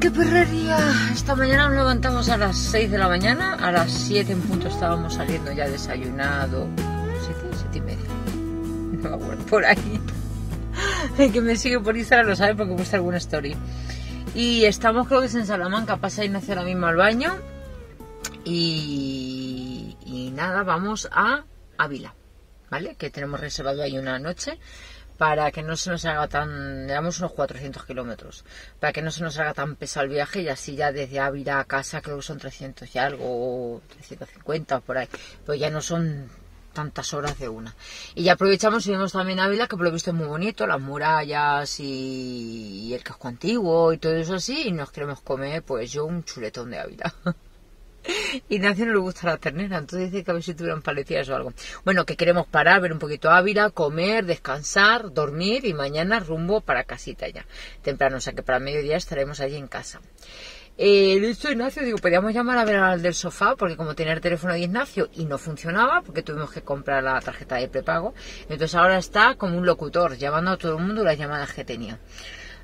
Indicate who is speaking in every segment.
Speaker 1: perrería! Esta mañana nos levantamos a las 6 de la mañana, a las 7 en punto estábamos saliendo ya desayunado. ¿7? 7 y media. No me acuerdo, por ahí. El que me sigue por Instagram lo sabe porque he puesto alguna story. Y estamos, creo que es en Salamanca, pasa Ignacio ahora mismo al baño. Y, y nada, vamos a Ávila, ¿vale? Que tenemos reservado ahí una noche para que no se nos haga tan, llevamos unos 400 kilómetros, para que no se nos haga tan pesado el viaje y así ya desde Ávila a casa creo que son 300 y algo, 350 por ahí, pues ya no son tantas horas de una. Y ya aprovechamos y vemos también Ávila, que por lo visto es muy bonito, las murallas y, y el casco antiguo y todo eso así, y nos queremos comer pues yo un chuletón de Ávila. Ignacio no le gusta la ternera, entonces dice que a ver si tuvieran paletillas o algo. Bueno, que queremos parar, ver un poquito Ávila, comer, descansar, dormir y mañana rumbo para casita ya. Temprano, o sea que para mediodía estaremos allí en casa. Eh, le Ignacio, digo, podíamos llamar a ver al del sofá, porque como tenía el teléfono de Ignacio y no funcionaba, porque tuvimos que comprar la tarjeta de prepago, entonces ahora está como un locutor, llamando a todo el mundo las llamadas que tenía.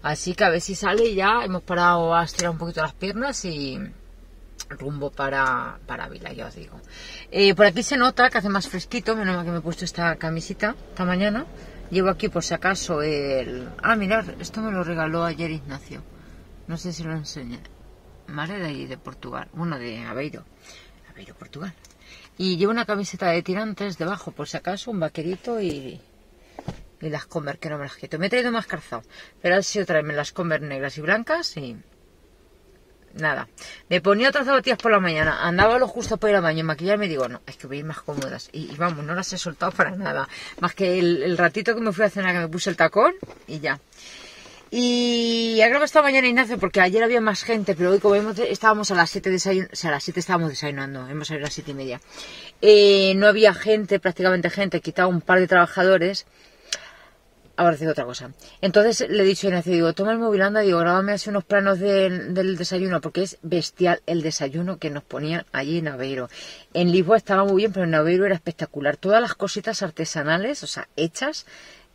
Speaker 1: Así que a ver si sale ya, hemos parado a estirar un poquito las piernas y, rumbo para, para Vila, ya os digo. Eh, por aquí se nota que hace más fresquito, menos mal que me he puesto esta camisita esta mañana. Llevo aquí por si acaso el... Ah, mirad, esto me lo regaló ayer Ignacio. No sé si lo enseñé. ¿Vale? De ahí, de Portugal. Bueno, de Aveiro. Aveiro, Portugal. Y llevo una camiseta de tirantes debajo, por si acaso, un vaquerito y, y las Converse, que no me las quito. Me he traído más calzado, pero ha sido traerme las Converse negras y blancas y nada. Me ponía otras zapatillas por la mañana, andaba lo justo para ir al baño, maquillarme y digo, no, es que voy a ir más cómodas. Y, vamos, no las he soltado para nada. Más que el, ratito que me fui a cenar, que me puse el tacón y ya. Y agrego esta mañana Ignacio porque ayer había más gente, pero hoy como vemos, estábamos a las 7 desayunando, o sea, a las 7 estábamos desayunando, hemos salido a las 7 y media. Eh, no había gente, prácticamente gente, he quitado un par de trabajadores ahora digo otra cosa. Entonces le he dicho a Ignacio, digo, toma el móvil, anda, digo, grábame así unos planos del desayuno, porque es bestial el desayuno que nos ponían allí en Aveiro. En Lisboa estaba muy bien, pero en Aveiro era espectacular. Todas las cositas artesanales, o sea, hechas,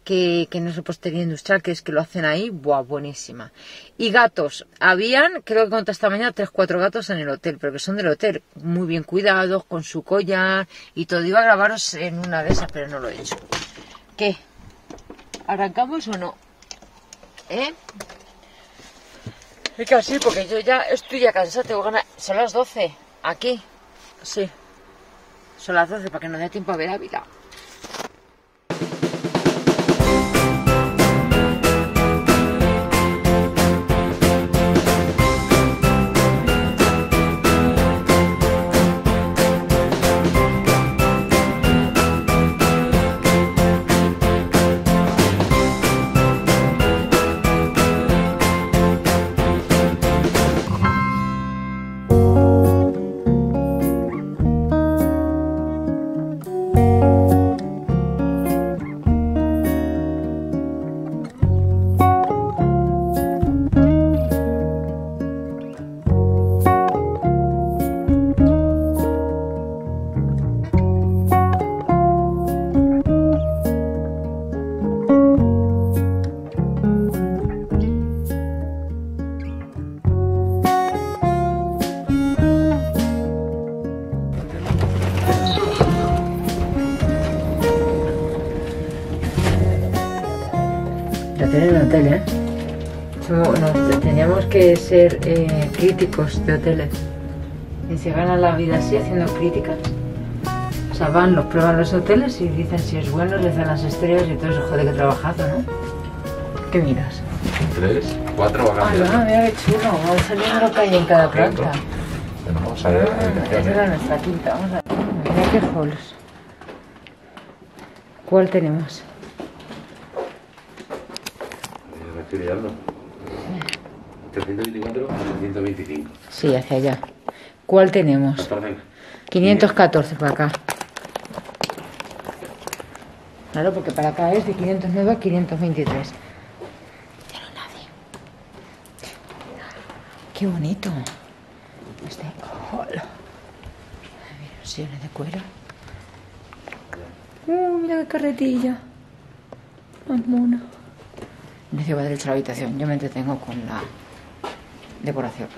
Speaker 1: que, que no es repostería industrial, que es que lo hacen ahí, buah, buenísima. Y gatos, habían, creo que conté esta mañana, tres, cuatro gatos en el hotel, pero que son del hotel, muy bien cuidados, con su collar y todo. Iba a grabaros en una de esas, pero no lo he hecho. ¿Qué? ¿Arrancamos o no? ¿Eh? Es que así, porque yo ya estoy ya cansada, tengo ganas... Son las 12, aquí. Sí. Son las 12 para que no dé tiempo a ver a vida. ser eh, críticos de hoteles. Y se ganan la vida así, haciendo críticas. O sea, van, los prueban los hoteles y dicen si es bueno, les dan las estrellas y todo eso, joder, que trabajado, ¿no? ¿Qué miras?
Speaker 2: Tres, cuatro vacaciones.
Speaker 1: Ah, mira qué chulo, vamos saliendo lo que hay en cada planta.
Speaker 2: Bueno, vamos a ver.
Speaker 1: Ah, esa era nuestra quinta, vamos a ver. Mira qué halls. ¿Cuál tenemos?
Speaker 2: Estoy. 324 a 325.
Speaker 1: Sí, hacia allá. ¿Cuál tenemos?
Speaker 2: 14.
Speaker 1: 514 para acá. Claro, porque para acá es de 509 a 523. Ya no nadie. Qué bonito. Este hall. Mira, sillones de cuero. Uh, mira qué carretilla. Más mona. Necio va derecho a la habitación. Yo me entretengo con la decoración.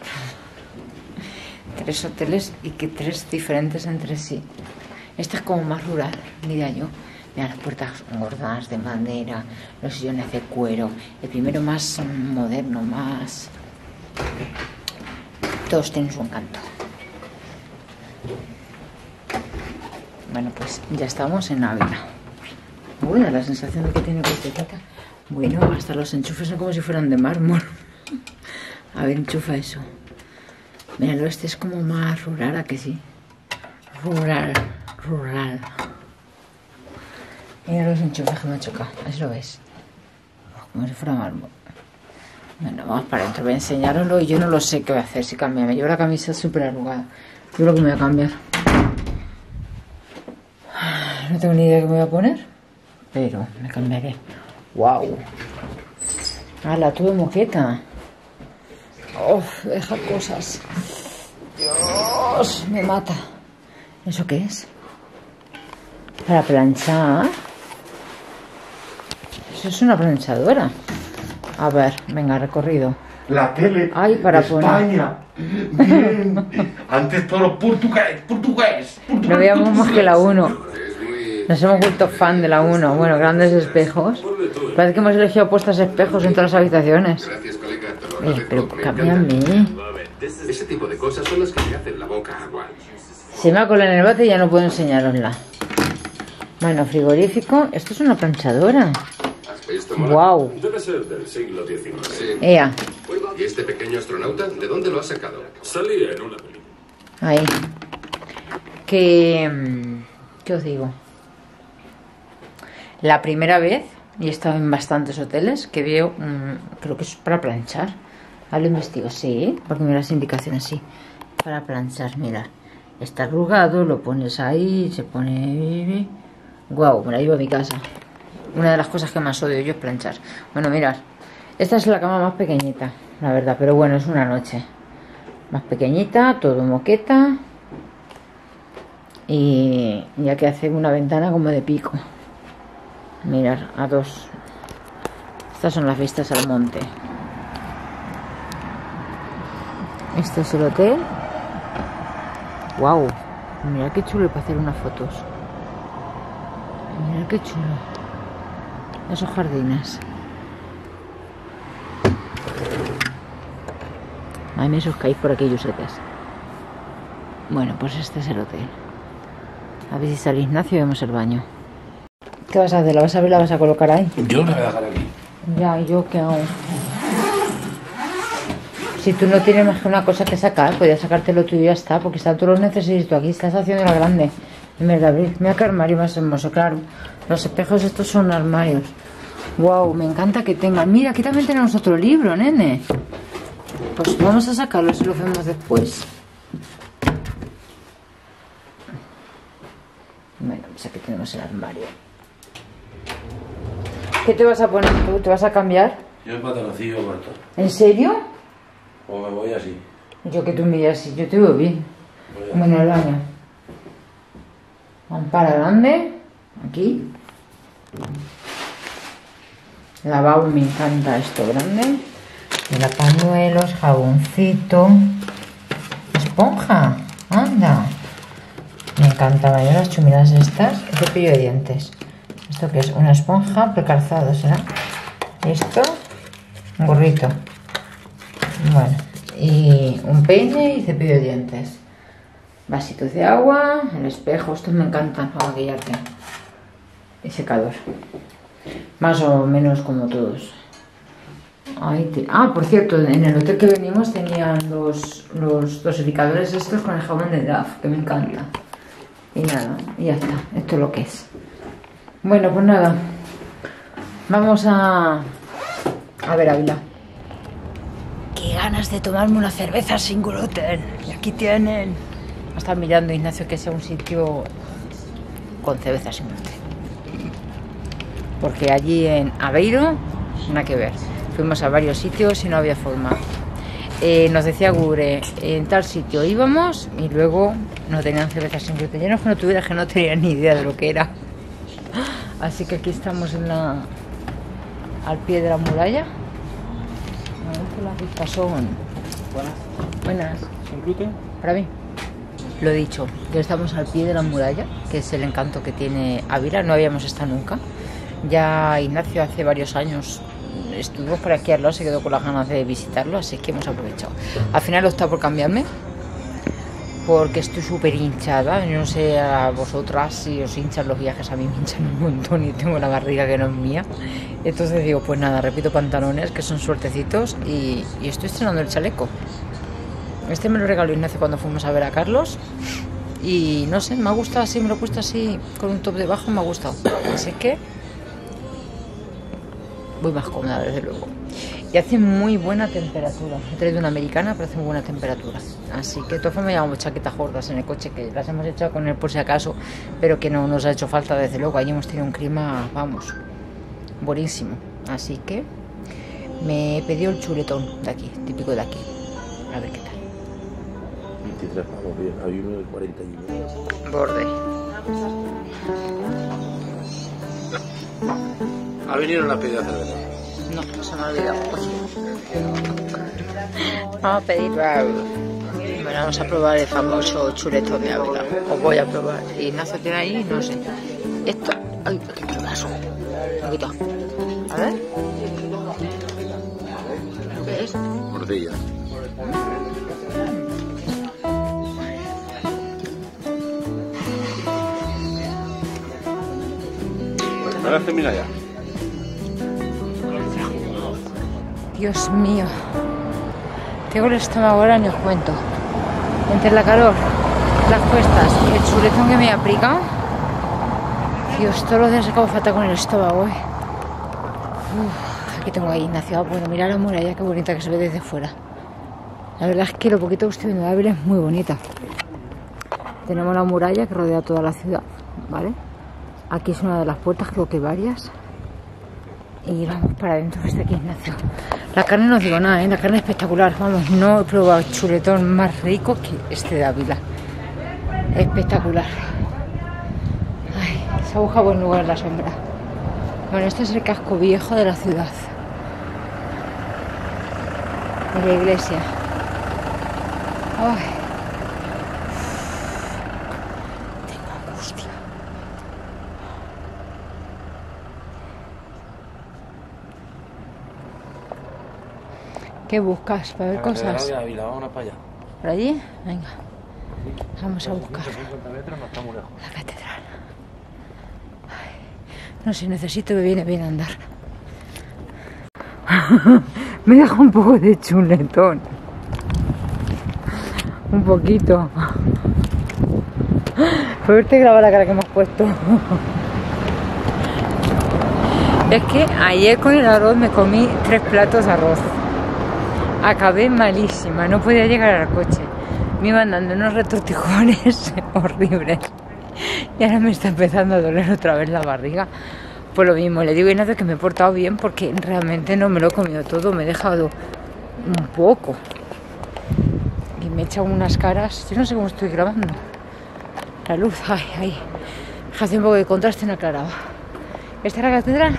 Speaker 1: tres hoteles y que tres diferentes entre sí. Esta es como más rural, diría yo. Mira las puertas gordas de madera, los sillones de cuero. El primero más moderno, más... Todos tienen su encanto. Bueno, pues ya estamos en Ávila. Da la sensación de que tiene costetita. Bueno, hasta los enchufes son como si fueran de mármol. A ver, enchufa eso. Míralo, este es como más rural, ¿a que sí? Rural, rural. Mira los enchufes que me ha chocado. Así lo ves. Como si fuera mármol. Bueno, vamos para adentro. Voy a enseñároslo y yo no lo sé qué voy a hacer. Si cambia. Me llevo la camisa súper arrugada. Yo creo que me voy a cambiar. No tengo ni idea de qué me voy a poner. Pero me cambiaré. ¡Wow! ¡Hala, tuve moqueta! ¡Uf! Deja cosas. ¡Dios! Me mata. ¿Eso qué es? Para planchar. Eso es una planchadora. A ver, venga, recorrido.
Speaker 2: La tele.
Speaker 1: Ay, para
Speaker 2: España. Bien. Antes todo portugués, portugués, portugués.
Speaker 1: No veíamos más que la 1. Nos hemos vuelto fan de la 1. Bueno, grandes espejos. Parece que hemos elegido puestas espejos en todas las habitaciones.
Speaker 3: Gracias, colega. Te lo
Speaker 1: Eh,
Speaker 3: agradezco,
Speaker 1: pero
Speaker 3: me
Speaker 1: cámbiame.
Speaker 3: Ese tipo de cosas son las que me hacen la boca agua.
Speaker 1: Se me ha colado en el bate y ya no puedo enseñarosla. Bueno, frigorífico. Esto es una planchadora. ¡Wow!
Speaker 4: Debe ser del siglo XIX.
Speaker 3: Sí.
Speaker 1: Ea,
Speaker 3: ¿Y este pequeño astronauta? ¿De dónde lo has sacado?
Speaker 4: Salía en una película.
Speaker 1: ahí. Que... mm, ¿Qué os digo? La primera vez, y he estado en bastantes hoteles, que veo, mm, creo que es para planchar. Ahora lo investigo, sí, porque mira las indicaciones, sí. Para planchar, mira. Está arrugado, lo pones ahí, se pone... Guau, me la llevo a mi casa. Una de las cosas que más odio yo es planchar. Bueno, mirad. Esta es la cama más pequeñita, la verdad, pero bueno, es una noche. Más pequeñita, todo moqueta. Y ya que hace una ventana como de pico. Mirar, a dos. Estas son las vistas al monte. Este es el hotel. Wow. Mira qué chulo para hacer unas fotos. Mira qué chulo. Esos jardines. Ay, me esos caéis por aquí, Yusetes. Bueno, pues este es el hotel. A ver si sale Ignacio y vemos el baño. ¿Qué vas a hacer? ¿La vas a ver y la vas a colocar ahí?
Speaker 2: Yo la voy a dejar aquí.
Speaker 1: Ya, ¿y yo qué hago? Si tú no tienes más que una cosa que sacar, podías sacarte lo tuyo y ya está, porque están todos los necesitos aquí, estás haciendo la grande. En abrir, mira qué armario más hermoso, claro. Los espejos estos son armarios. Wow, me encanta que tengan. Mira, aquí también tenemos otro libro, nene. Pues vamos a sacarlo si lo hacemos después. Bueno, pues aquí tenemos el armario. ¿Qué te vas a poner tú? ¿Te vas a cambiar?
Speaker 2: Yo el pantaloncillo corto.
Speaker 1: ¿En serio?
Speaker 2: O me voy así.
Speaker 1: Yo que tú me digas, si yo te veo bien. En el baño. Mampara grande, aquí. Lavabo, me encanta esto grande. Mira, pañuelos, jaboncito. Esponja, anda. Me encantan las chumidas estas. El cepillo de dientes. ¿Esto qué es? Una esponja precalzado, ¿será? Esto, un gorrito. Bueno, y un peine y cepillo de dientes. Vasitos de agua, el espejo, estos me encantan para maquillarte. Y secador. Más o menos como todos. Ah, por cierto, en el hotel que venimos tenían los, los dosificadores estos con el jabón de DAF, que me encanta. Y nada, y ya está. Esto es lo que es. Bueno, pues nada. Vamos a... A ver, Ávila. Qué ganas de tomarme una cerveza sin gluten. Y aquí tienen. Estar mirando Ignacio que sea un sitio con cerveza sin gluten. Porque allí en Aveiro, nada que ver. Fuimos a varios sitios y no había forma. Eh, nos decía Gure, en tal sitio íbamos y luego no tenían cerveza sin gluten. Yo no es que no tuviera, que no tenía ni idea de lo que era. Así que aquí estamos en la, al pie de la muralla. Que las vistas son Buenas.
Speaker 2: ¿Sin gluten?
Speaker 1: Para mí. Lo dicho, que estamos al pie de la muralla, que es el encanto que tiene Ávila, no habíamos estado nunca. Ya Ignacio hace varios años estuvimos por aquí al lado, se quedó con las ganas de visitarlo, así que hemos aprovechado. Al final he optado por cambiarme, porque estoy súper hinchada. No sé a vosotras si os hinchan los viajes, a mí me hinchan un montón y tengo la barriga que no es mía. Entonces digo, pues nada, repito pantalones que son suertecitos y, estoy estrenando el chaleco. Este me lo regaló Ignacio cuando fuimos a ver a Carlos. Y no sé, me ha gustado así, me lo he puesto así con un top de bajo, me ha gustado. Así que voy más cómoda, desde luego. Y hace muy buena temperatura. He traído una americana, pero hace muy buena temperatura. Así que de todas formas llevamos chaquetas gordas en el coche, que las hemos echado con él por si acaso, pero que no nos ha hecho falta, desde luego. Allí hemos tenido un clima, vamos, buenísimo. Así que me he pedido el chuletón de aquí, típico de aquí. A ver qué tal.
Speaker 2: 23 pavos, bien. Hay uno de 41.
Speaker 1: Borde.
Speaker 2: Ha venido una pedida cerveza.
Speaker 1: No, se me ha olvidado. Vamos a pedir. Bueno, vamos a probar el famoso chuletón de Ávila. Os voy a probar. Ignacio tiene ahí, no sé. Esto. Ay, qué vaso. Me quita. A ver. ¿Qué es?
Speaker 2: Morcilla. Ahora termina ya.
Speaker 1: Dios mío. Tengo el estómago ahora, ni os cuento. Entre la calor, las cuestas el chuletón que me aplica. Dios, todos los días acabo fatal con el estómago, eh. Aquí tengo ahí Ignacio. Ah, Bueno, mira la muralla, qué bonita que se ve desde fuera. La verdad es que lo poquito que estoy viendo de Ávila es muy bonita. Tenemos la muralla que rodea toda la ciudad, ¿vale? Aquí es una de las puertas, creo que varias. Y vamos para adentro, que está aquí Ignacio. La carne no digo nada, ¿eh? la carne es espectacular. Vamos, no he probado chuletón más rico que este de Ávila. Espectacular. Ay, se ha buscado buen lugar la sombra. Bueno, este es el casco viejo de la ciudad. De la iglesia. Ay. ¿Qué buscas? ¿Para ver cosas?
Speaker 2: Vámonos para allá.
Speaker 1: ¿Por allí? Venga. Vamos a buscar
Speaker 2: 150 metros no está muy lejos.
Speaker 1: la catedral. Ay, no sé, necesito que viene bien andar. Me deja un poco de chuletón. Un poquito. Por verte grabar la cara que hemos puesto. Es que ayer con el arroz me comí tres platos de arroz. Acabé malísima, no podía llegar al coche. Me iban dando unos retortijones horribles. Y ahora me está empezando a doler otra vez la barriga. Por lo mismo, le digo a Ignacio que me he portado bien porque realmente no me lo he comido todo, me he dejado un poco. Y me he echado unas caras, yo no sé cómo estoy grabando. La luz, ay, ay. Hace un poco de contraste no aclaraba. ¿Esta es la catedral?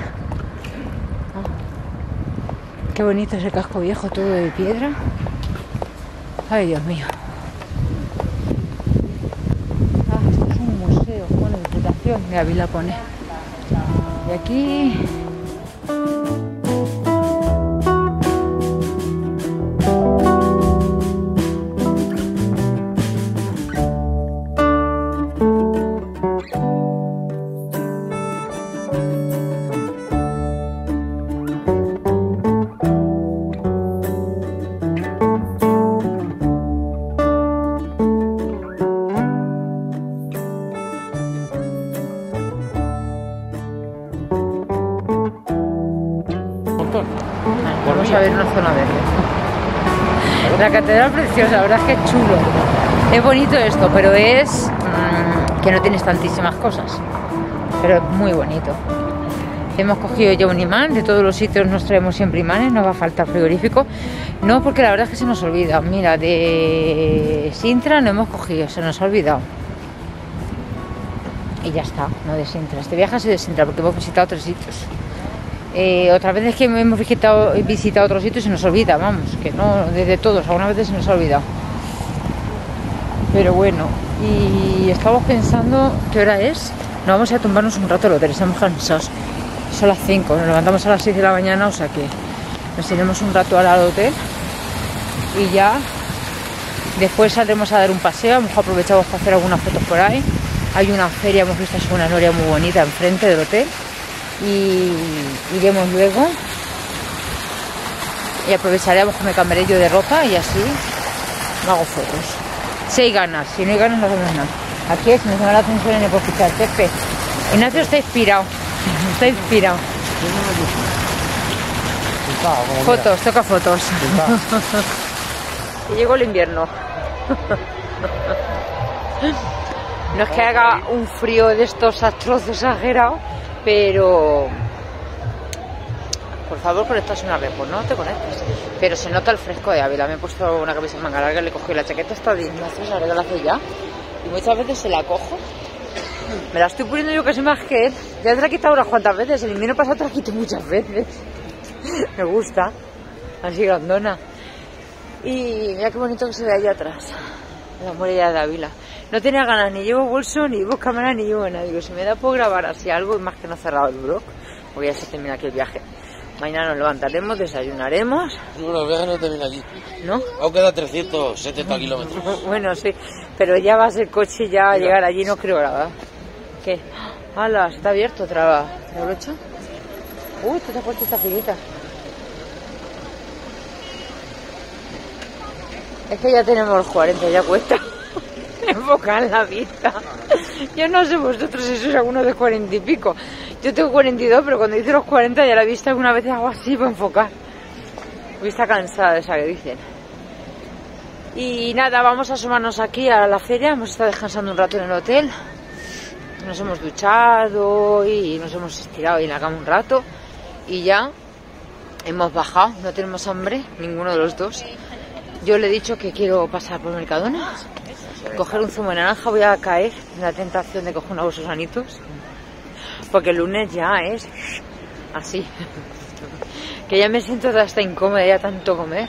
Speaker 1: Qué bonito ese casco viejo, todo de piedra. Ay, Dios mío. Ah, esto es un museo, bueno, Diputación de Ávila pone. Y aquí... catedral preciosa, la verdad es que es chulo. Es bonito esto, pero es mm, que no tienes tantísimas cosas. Pero es muy bonito. Hemos cogido ya un imán, de todos los sitios nos traemos siempre imanes, no va a faltar frigorífico. No, porque la verdad es que se nos olvida. Mira, de Sintra no hemos cogido, se nos ha olvidado. Y ya está, no de Sintra. Este viaje ha sido de Sintra porque hemos visitado tres sitios. Eh, otras veces que hemos visitado, visitado otros sitios se nos olvida, vamos, que no, desde todos, algunas veces se nos ha olvidado. Pero bueno, y estamos pensando, ¿qué hora es? Nos vamos a tumbarnos un rato al hotel, estamos cansados. Son las 5, nos levantamos a las 6 de la mañana, o sea que nos iremos un rato al hotel y ya después saldremos a dar un paseo, a lo mejor aprovechamos para hacer algunas fotos por ahí. Hay una feria, hemos visto una noria muy bonita enfrente del hotel y iremos luego y aprovecharemos con el camerello de ropa y así me hago fotos. Si hay ganas, si no hay ganas no hacemos nada. Aquí es, me llama la atención en el hospital, Pepe. Ignacio está inspirado, está inspirado. Fotos, toca fotos. y llegó el invierno. No es que haga un frío de estos atroces exagerado, pero por favor conectas una repo, no te conectes. Pero se nota el fresco de Ávila. Me he puesto una camisa manga larga, le cogí la chaqueta esta de Ignacio, la hace ya. Y muchas veces se la cojo. Me la estoy poniendo yo casi más que él. Ya te la he quitado unas cuantas veces. El invierno pasado te la quito muchas veces. Me gusta. Así grandona. Y mira qué bonito que se ve allá atrás. La muralla de Ávila. No tenía ganas, ni llevo bolso, ni llevo cámara, ni llevo nada. Digo, si me da por grabar así algo, y más que no cerrado el blog, porque ya se termina aquí el viaje. Mañana nos levantaremos, desayunaremos.
Speaker 2: Bueno, el viaje no termina allí.
Speaker 1: ¿No?
Speaker 2: Aún queda 370 kilómetros.
Speaker 1: bueno, sí, pero ya va a ser coche, ya llegar allí no creo, verdad. ¿Qué? ¡Hala! Está abierto otra, otra brocha. Uy, te has puesto esta finita. Es que ya tenemos los 40, ya cuesta enfocar la vista. Yo no sé vosotros si sois alguno de 40 y pico. Yo tengo 42, pero cuando dice los 40 ya la vista alguna vez hago así para enfocar. Vista cansada esa que dicen. Y nada, vamos a asomarnos aquí a la feria. Hemos estado descansando un rato en el hotel. Nos hemos duchado y nos hemos estirado ahí en la cama un rato. Y ya hemos bajado. No tenemos hambre, ninguno de los dos. Yo le he dicho que quiero pasar por Mercadona, coger un zumo de naranja. Voy a caer en la tentación de coger unos bolsos sanitos. Porque el lunes ya es así. Que ya me siento hasta incómoda ya tanto comer.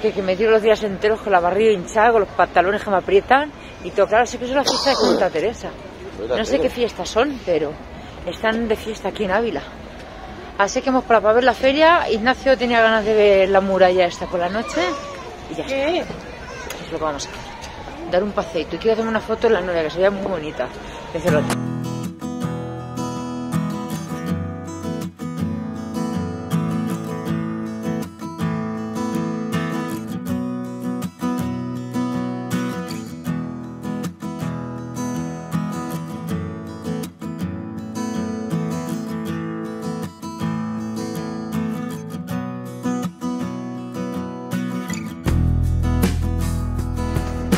Speaker 1: Que, que me tiro los días enteros con la barriga hinchada, con los pantalones que me aprietan. Y todo, claro, sí que es la fiesta de Santa Teresa. No sé qué fiestas son, pero están de fiesta aquí en Ávila. Así que hemos para ver la feria. Ignacio tenía ganas de ver la muralla esta por la noche. Y ya está. Es lo que vamos a hacer. Dar un paseito. Y quiero hacerme una foto en la novia, que se vea muy bonita.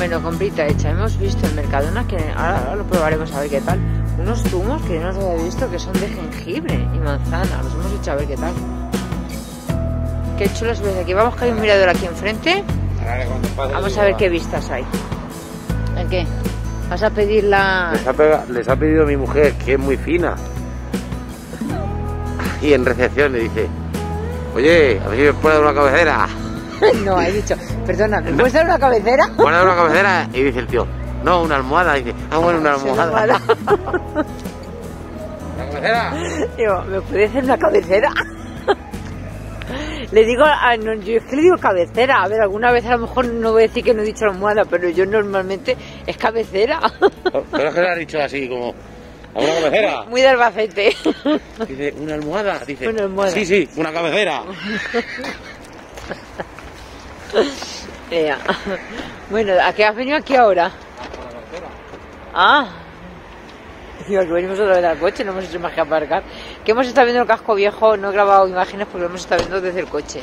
Speaker 1: Bueno, comprita hecha. Hemos visto en Mercadona, que ahora, ahora lo probaremos a ver qué tal, unos zumos que no los había visto que son de jengibre y manzana. Los hemos hecho a ver qué tal. Qué chulos ves aquí. Vamos que hay un mirador aquí enfrente. Vamos a ver qué vistas hay. ¿El qué? ¿Vas a pedir la...?
Speaker 2: Les ha, pega- les ha pedido mi mujer, que es muy fina. Y en recepción le dice, oye, a ver si me puede dar una cabecera.
Speaker 1: no, he dicho, perdona, ¿me puedes dar una cabecera?
Speaker 2: Pone una cabecera y dice el tío, no, una almohada. dice, ah, bueno, una almohada. ¿Una cabecera?
Speaker 1: Digo, ¿me puede hacer una cabecera? le digo, no, yo es que le digo cabecera. A ver, alguna vez a lo mejor no voy a decir que no he dicho almohada, pero yo normalmente es cabecera.
Speaker 2: Pero es que le ha dicho así como, ¿a una cabecera?
Speaker 1: Muy de Albacete.
Speaker 2: Dice, ¿una almohada? Dice,
Speaker 1: Una almohada.
Speaker 2: sí, sí, una cabecera.
Speaker 1: Bueno, ¿a qué has venido aquí ahora? Ah. Digo, que venimos otra vez al coche, no hemos hecho más que aparcar. Que hemos estado viendo el casco viejo, no he grabado imágenes porque lo hemos estado viendo desde el coche.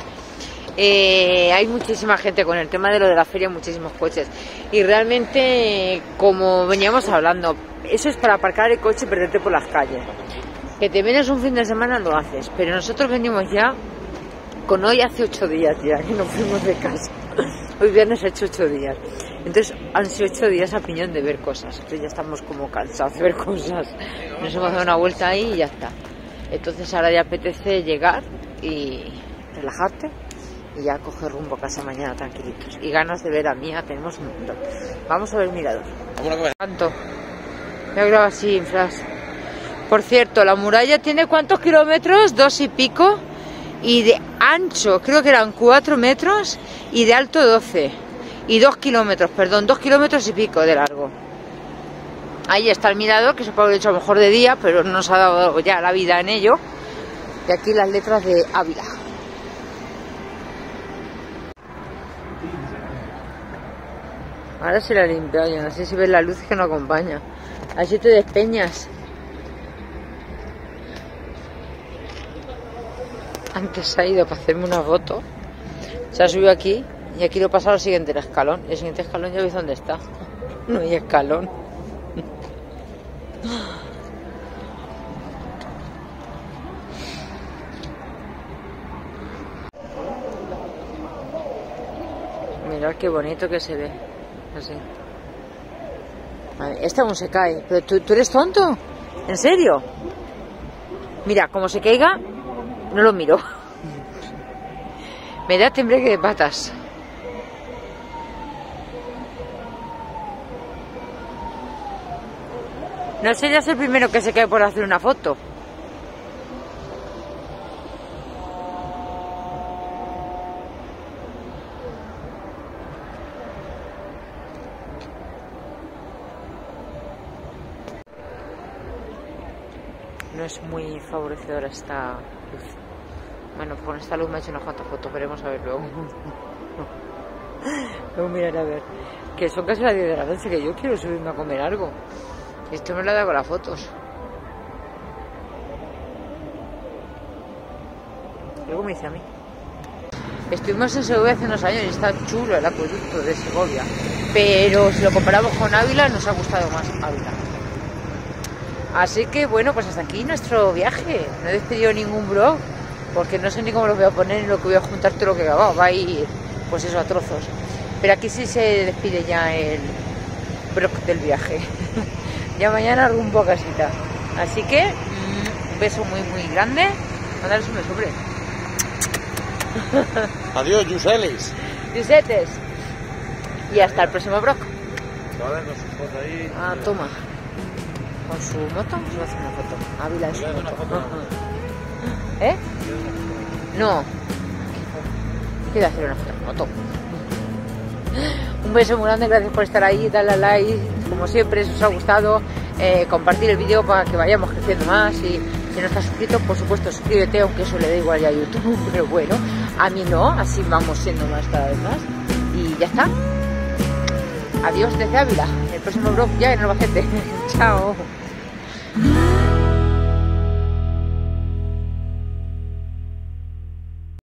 Speaker 1: Eh, hay muchísima gente con el tema de lo de la feria, muchísimos coches. Y realmente, como veníamos hablando, eso es para aparcar el coche y perderte por las calles. Que te vienes un fin de semana lo haces, pero nosotros venimos ya con hoy hace ocho días ya que nos fuimos de casa. Hoy viernes ha hecho ocho días. Entonces han sido ocho días a piñón de ver cosas. Entonces ya estamos como cansados de ver cosas. Nos hemos dado una vuelta ahí y ya está. Entonces ahora ya apetece llegar y relajarte y ya coger rumbo a casa mañana tranquilitos. Y ganas de ver a Mía tenemos un montón. Vamos a ver el mirador. ¿Cuánto? Me grabo así en flash. Por cierto, la muralla tiene cuántos kilómetros? Dos y pico. Y de ancho, creo que eran cuatro metros. Y de alto doce. Y dos kilómetros, perdón, dos kilómetros y pico de largo. Ahí está el mirador, que se puede haber hecho a lo mejor de día, pero no nos ha dado ya la vida en ello. Y aquí las letras de Ávila. Ahora se la limpia, no sé si ves la luz que no acompaña. Así te despeñas. Antes ha ido para hacerme una foto. Se ha subido aquí y aquí lo pasa al siguiente escalón. El siguiente escalón ya veis dónde está. No hay escalón. Mirad qué bonito que se ve. Así. Este aún se cae. ¿Pero tú, tú eres tonto? ¿En serio? Mira, como se caiga, no lo miro. Me da tembleque de patas. No serías el primero que se cae por hacer una foto. No es muy favorecedora esta. Bueno, con esta luz me he hecho unas cuantas fotos, veremos a ver luego. luego miraré a ver. Que son casi las 10 de la noche, que yo quiero subirme a comer algo. Esto me lo da con las fotos. Luego me dice a mí. Estuvimos en Segovia hace unos años y está chulo el acueducto de Segovia. Pero si lo comparamos con Ávila, nos ha gustado más Ávila. Así que bueno, pues hasta aquí nuestro viaje. No he despedido ningún blog porque no sé ni cómo lo voy a poner ni lo que voy a juntar todo lo que he grabado. Va a ir, pues eso, a trozos. Pero aquí sí se despide ya el blog del viaje. ya mañana rumbo a casita. Así que mm, un beso muy, muy grande. Mandales un beso, hombre.
Speaker 2: Adiós, Yuselis.
Speaker 1: Giuseppes. Y hasta el próximo
Speaker 2: ahí.
Speaker 1: Ah, toma. Con su moto nos va a hacer una foto. Ávila en su moto. ¿Eh? No. Quiero hacer una foto. Un beso muy grande, gracias por estar ahí, dale a like, como siempre, si os ha gustado, eh, compartir el vídeo para que vayamos creciendo más y si no estás suscrito, por supuesto, suscríbete, aunque eso le da igual ya a YouTube, pero bueno, a mí no, así vamos siendo más cada vez más. Y ya está. Adiós desde Ávila, el próximo vlog ya en Albacete. Chao.